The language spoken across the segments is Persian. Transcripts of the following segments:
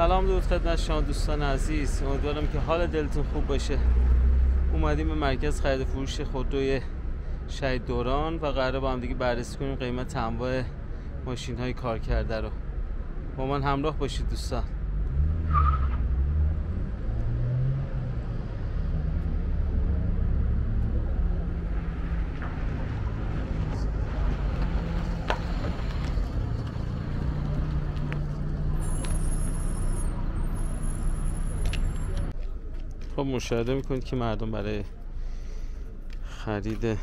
سلام درود خدمت شما دوستان عزیز. امیدوارم که حال دلتون خوب باشه. اومدیم به مرکز خرید فروش خودروی شهید دوران و قراره با هم دیگه بررسی کنیم قیمت انواع ماشین های کار کرده رو. با من همراه باشید دوستان. خب مشاهده می‌کنید که مردم برای خرید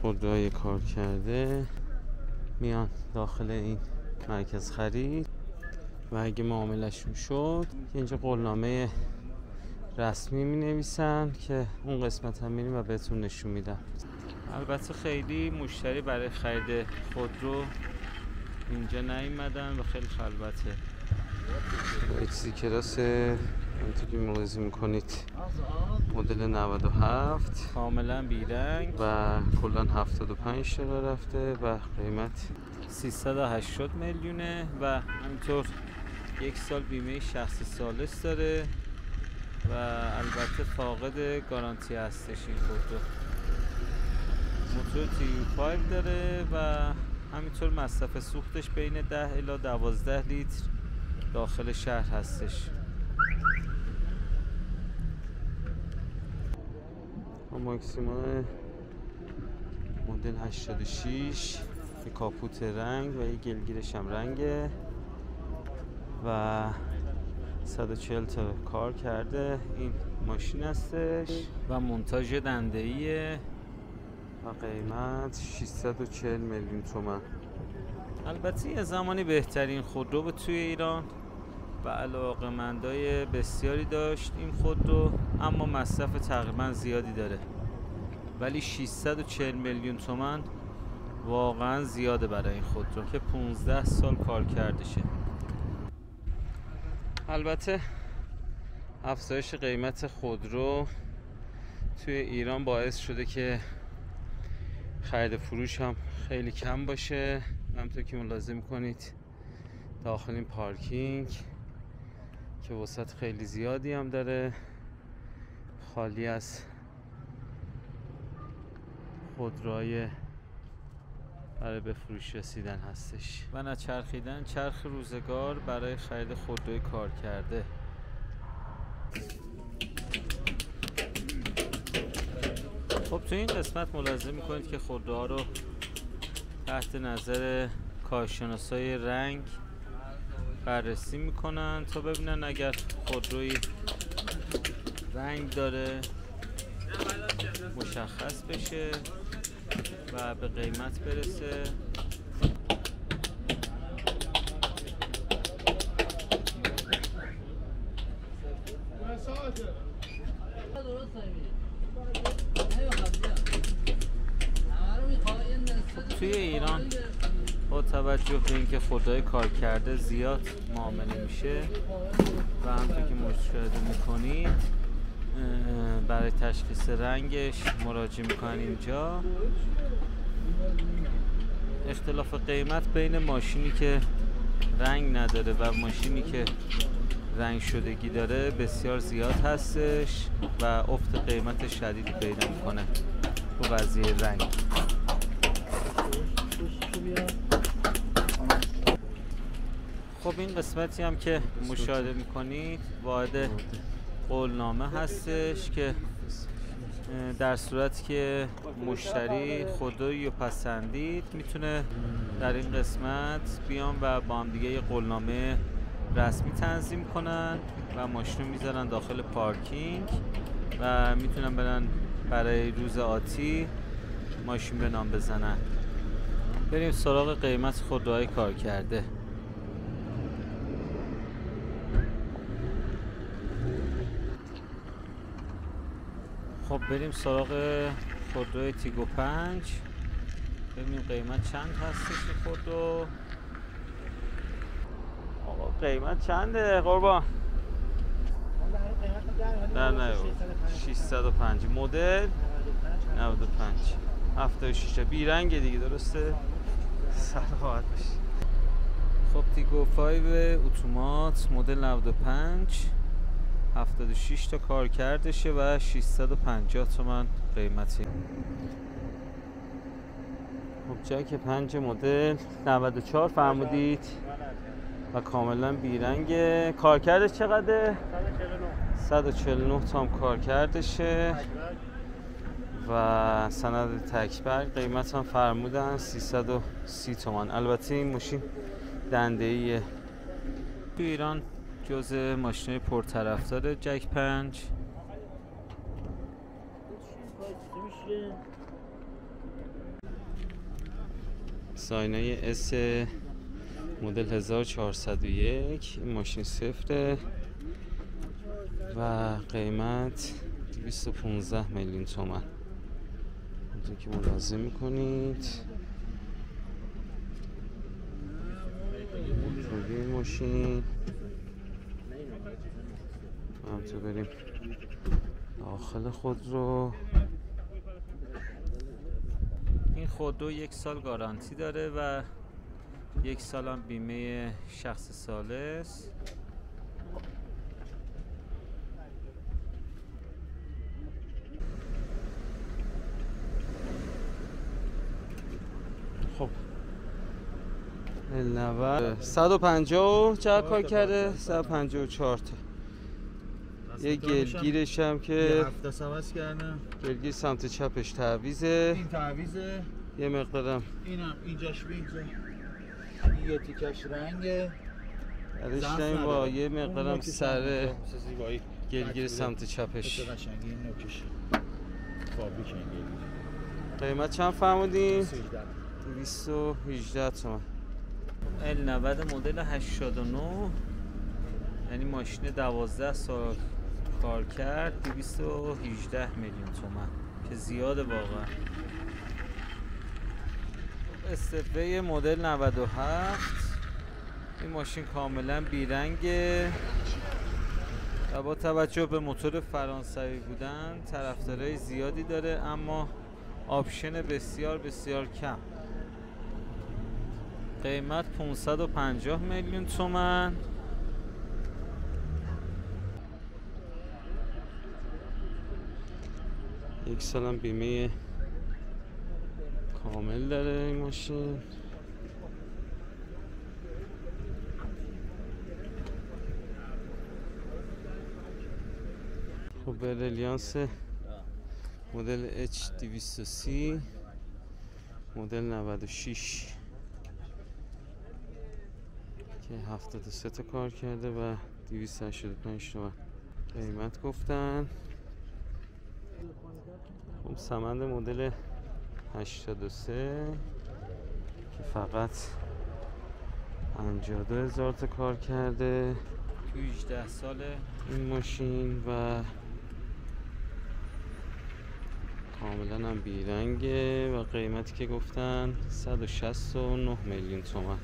خودروهای کار کرده میان داخل این مرکز خرید و اگه معاملشون شد اینجا قولنامه رسمی می نویسن که اون قسمت هم میریم و بهتون نشون میدم. البته خیلی مشتری برای خرید خودرو اینجا نیومدن و خیلی خلوته. اکسی کلاس همونطور که ملاحظه می‌کنید؟ مدل 97 کاملا بیرنگ. و کلا 75 تا رفته و قیمت؟ 380 میلیونه و همینطور یک سال بیمه شخصی سالس داره و البته فاقد گارانتی هستش این خودرو موتور تی 5 داره و همینطور مصرف سوختش بین 10 الی 12 لیتر داخل شهر هستش. ماکسیما مدل 86 یه کاپوت رنگ و یه گلگیرش هم رنگه. و 140 تا کار کرده. این ماشین هستش. و منتاج دنده ایه و قیمت 640 میلیون تومن. البته یه زمانی بهترین خودرو به توی ایران. و علاقه مندای بسیاری داشت این خودرو. اما مصرف تقریبا زیادی داره. ولی 640 میلیون تومن واقعا زیاده برای این خودرو که 15 سال کار کرده شه البته افزایش قیمت خودرو توی ایران باعث شده که خرید فروش هم خیلی کم باشه. همونطور که ملاحظه می‌کنید داخل این پارکینگ که وسط خیلی زیادی هم داره. خالی از خودروهای برای به فروش رسیدن هستش. و نچرخیدن چرخ روزگار برای خرید خودروی کار کرده. خب تو این قسمت ملاحظه می‌کنید که خودروها رو تحت نظر کارشناسای رنگ بررسی می‌کنن تا ببینن اگر خودروی رنگ داره. مشخص بشه و به قیمت برسه. توی ایران با توجه به اینکه خدای کار کرده زیاد معامله میشه و همونطور که مشاهده می‌کنید برای تشخیص رنگش مراجعه می‌کنن اینجا. اختلاف قیمت بین ماشینی که رنگ نداره و ماشینی که رنگ شدگی داره بسیار زیاد هستش و افت قیمت شدیدی پیدا می‌کنه تو قضیه رنگ. خب این قسمتی هم که مشاهده می‌کنید واحد قولنامه هستش که در صورتی که مشتری خودرویی رو پسندید می‌تونه در این قسمت بیان و با هم دیگه یه قولنامه رسمی تنظیم کنن و ماشین می‌ذارن داخل پارکینگ و می‌تونن برن برای روز آتی ماشین به نام بزنن. بریم سراغ قیمت خودروهای کار کرده خب بریم سراغ خودروی تیگو پنج. ببینیم قیمت چند هستش خودرو. آقا قیمت چنده قربان؟ در نیورد 605 مدل؟ 95 76 بیرنگ دیگه درسته؟ سلامت باشی. خب تیگو 5 اتومات مدل 95 76 تا کار کردشه و 650 تومن قیمتی. خب جک 5 مدل 94 فرمودید و کاملا بیرنگه. کارکردش چقدره؟ 149 تا هم کارکردشه و سند تکبر قیمت هم فرمودن 330 تومان البته این ماشین دنده ایه تو ایران جز ماشین پرطرفدار جک پنج. ساینه اس مدل 1401 این ماشین صفره و قیمت 215 میلیون تومن. اینجا که ملاحظه می‌کنید. این ماشین هم تو بریم. داخل خود رو. این خودرو یک سال گارانتی داره و یک سال هم بیمه شخص سالس. خب. 90 150 چقدر کار کرده؟ 154 تا. یه گلگیرش هم که هفته سوز کردم. گلگیر سمت چپش تعویزه این تعویزه یه مقدارم. اینم اینجاش به اینجا این یه تیکش رنگه. این با. یه مقدارم سر گلگیر سمت چپش. قیمت چند فرمودین؟ 13. 218 تومن. L90 مدل 89 یعنی ماشین 12 سال. کار کرد 218 میلیون تومن که زیاده واقعا. استفه مدل 97 این ماشین کاملا بیرنگه. و با توجه به موتور فرانسوی بودن طرفدارای زیادی داره اما آپشن بسیار بسیار کم. قیمت 550 میلیون تومن. یک سالم بیمه کامل داره این ماشین. خب برلیانس مدل H230 مدل 96 که 73 تا کار کرده و 285 تومن قیمت گفتن. خب سمند مدل 83 که فقط 52 هزار تا کار کرده. تو 18 ساله این ماشین و کاملا هم بیرنگه و قیمتی که گفتن 169 میلیون تومن.